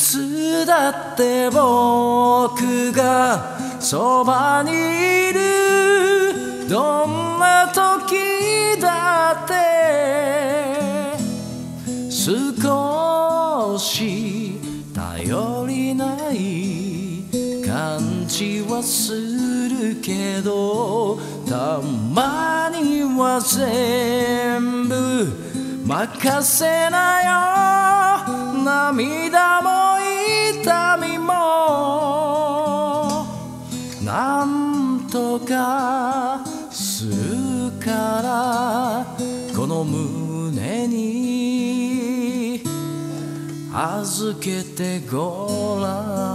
つだって僕がそばにいるどんな時だって少し頼りない感じはするけどたまには全部任せなよなんとかするからこの胸に預けてごらん。